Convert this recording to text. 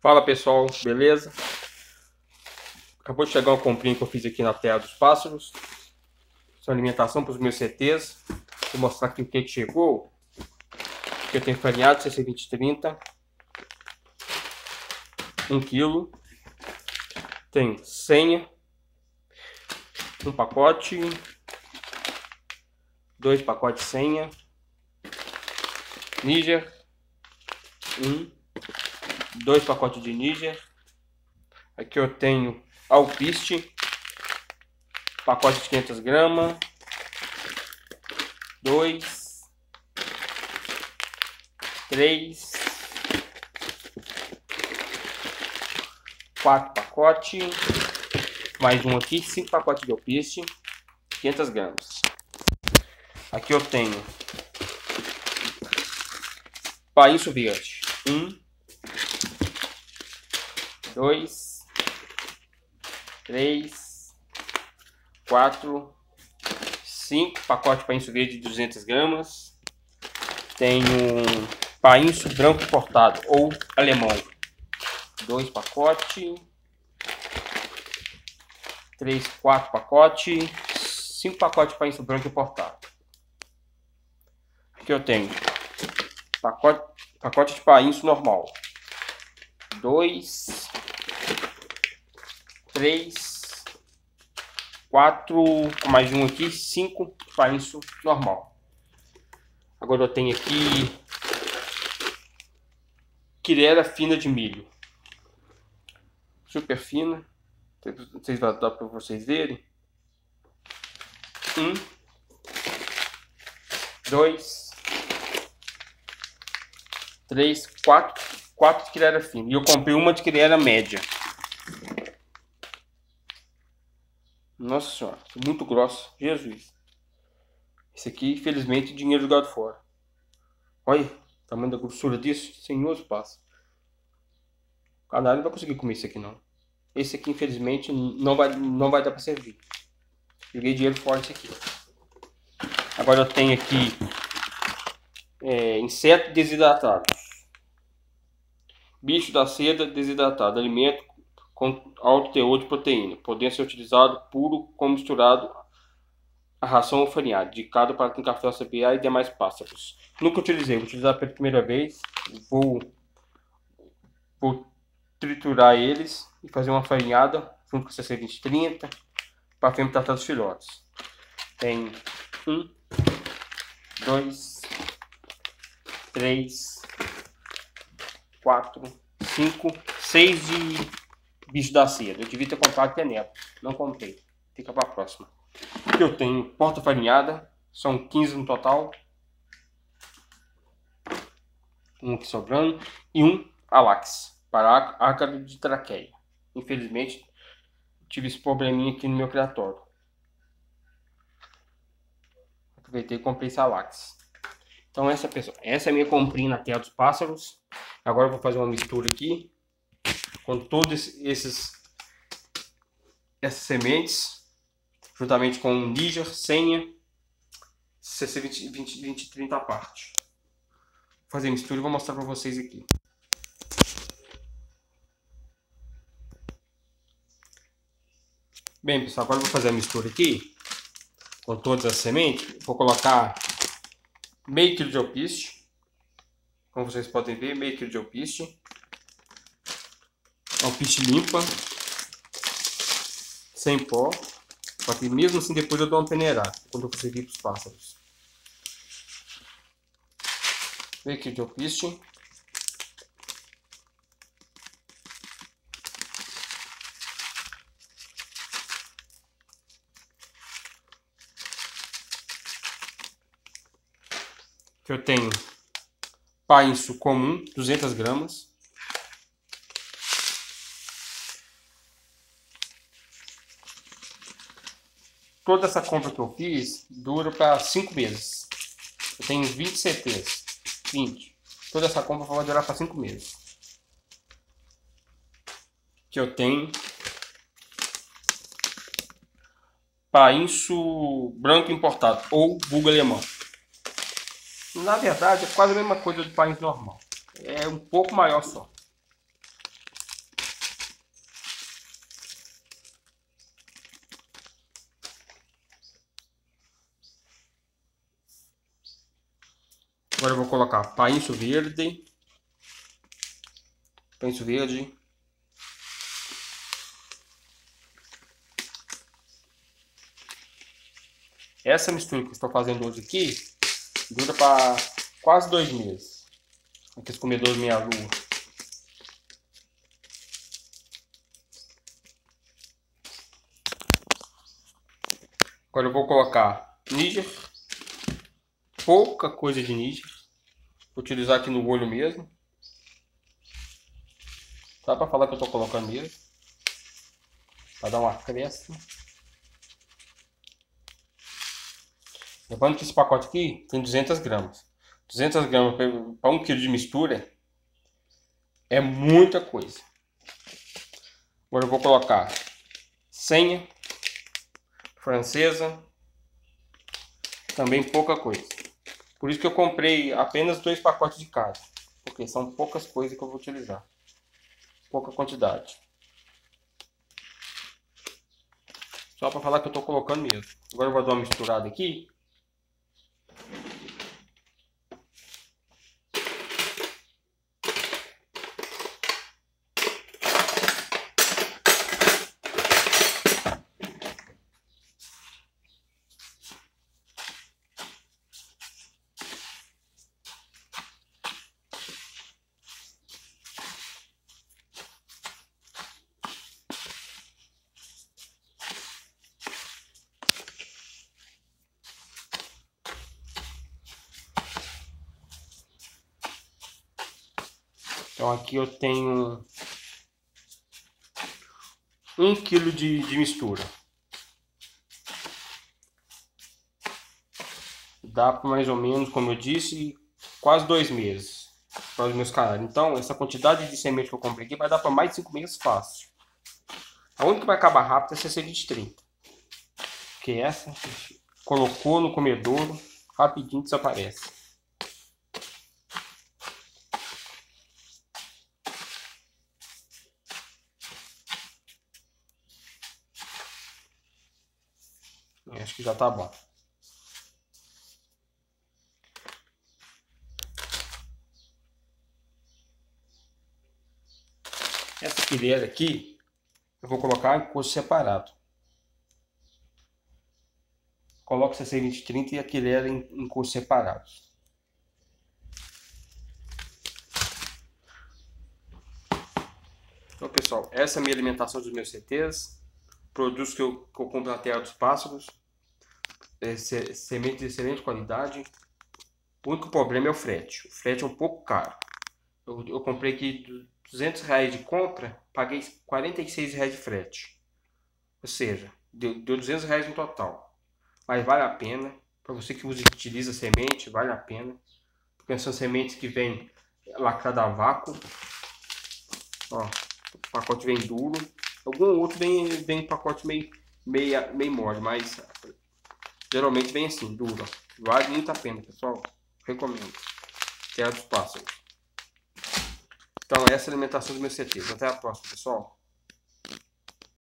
Fala pessoal, beleza? Acabou de chegar uma comprinha que eu fiz aqui na Terra dos Pássaros. Sua alimentação para os meus CTs. Vou mostrar aqui o que, que chegou. Aqui eu tenho farinhado CC2030. 1 kg. Tem senha. Um pacote. Dois pacotes senha. Níger. Um dois pacotes de Níger. Aqui eu tenho Alpiste, pacote de 500 gramas, dois, três, quatro pacotes, mais um aqui, cinco pacotes de Alpiste, 500 gramas. Aqui eu tenho País Verde, um, dois, três, quatro, cinco pacotes de painço verde de 200 gramas. Tenho painço branco importado ou alemão. Dois pacotes. Três, quatro pacotes. Cinco pacotes de painço branco importado. Aqui eu tenho pacote, pacote de painço normal. Dois, três, quatro, mais um aqui, cinco para isso normal. Agora eu tenho aqui quirera fina de milho, super fina. Se vai dar para vocês verem. Um, dois, três, quatro, quatro de fina. E eu comprei uma de quirera média. Nossa senhora, muito grossa. Jesus. Esse aqui, infelizmente, dinheiro jogado fora. Olha o tamanho da grossura disso. Senhor passa. O canário não vai conseguir comer isso aqui, não. Esse aqui, infelizmente, não vai, não vai dar para servir. Joguei dinheiro fora esse aqui. Agora eu tenho aqui é, inseto desidratado. Bicho da seda desidratado. Alimento com alto teor de proteína, podendo ser utilizado puro como misturado a ração ou farinhada, indicado para com café CPA e demais pássaros. Nunca utilizei, vou utilizar pela primeira vez, vou, vou triturar eles e fazer uma farinhada junto com CC2030 para fermentar os filhotes. Tem um, dois, três, quatro, cinco, seis de bicho da seda. Eu devia ter comprado tenebro. Não comprei. Fica para a próxima. Eu tenho porta farinhada. São 15 no total. Um aqui sobrando. E um Alax. Para ácaro de traqueia. Infelizmente, tive esse probleminha aqui no meu criatório. Aproveitei e comprei esse Alax. Então essa pessoa, essa é a minha comprinha na terra dos pássaros. Agora eu vou fazer uma mistura aqui com todos esses essas sementes, juntamente com um Niger, senha, CC 20, 20, 20 30 a parte. Vou fazer mistura e vou mostrar para vocês aqui. Bem, pessoal, agora eu vou fazer a mistura aqui com todas as sementes. Vou colocar meio quilo de alpiste. Como vocês podem ver, meio quilo de alpiste alpiste limpa, sem pó. Só que mesmo assim depois eu dou uma peneirada quando eu servir para os pássaros. Vem aqui de alpiste. eu tenho painço comum, 200 gramas. Toda essa compra que eu fiz dura para 5 meses. Eu tenho 20 CTs. 20. Toda essa compra vai durar para 5 meses. Que eu tenho painço branco importado ou vulgo alemão. Na verdade é quase a mesma coisa do painço normal. É um pouco maior só. Agora eu vou colocar painço verde. Painço verde. Essa mistura que estou fazendo hoje aqui dura para quase dois meses. Aqui os comedores meia lua. Agora eu vou colocar Níger. Pouca coisa de Níger. Vou utilizar aqui no olho mesmo. Só para falar que eu estou colocando mesmo. Para dar uma crescita. Lembrando que esse pacote aqui tem 200 gramas. 200 gramas para 1 kg de mistura é muita coisa. Agora eu vou colocar senha francesa, também pouca coisa. Por isso que eu comprei apenas dois pacotes de cada, porque são poucas coisas que eu vou utilizar, pouca quantidade. Só para falar que eu estou colocando mesmo. Agora eu vou dar uma misturada aqui Então aqui eu tenho um quilo de, de mistura. Dá para mais ou menos, como eu disse, quase dois meses para os meus canais. Então essa quantidade de semente que eu comprei aqui vai dar para mais de cinco meses fácil. A única que vai acabar rápido é essa de 30. Que essa colocou no comedouro, rapidinho desaparece. Acho que já tá bom. Essa fileira aqui, eu vou colocar em curso separado. Coloco 60 e a quileira em, em cursos separados. Então, pessoal, essa é a minha alimentação dos meus CTs. Produtos que eu, que eu compro na terra dos pássaros é, semente de excelente qualidade. O único problema é o frete. O frete é um pouco caro. Eu, eu comprei aqui 200 reais de compra, paguei 46 reais de frete. Ou seja, deu, deu 200 reais no total. Mas vale a pena. Para você que usa, utiliza semente, vale a pena. Porque são sementes que vêm lacrada a vácuo. Ó, o pacote vem duro. Algum outro vem, vem pacote meio, meio, meio mole, mas Geralmente vem assim, dura. Vale muito a pena, pessoal. Recomendo. Terra dos pássaros. Então, essa é a alimentação dos meus CTs. Até a próxima, pessoal.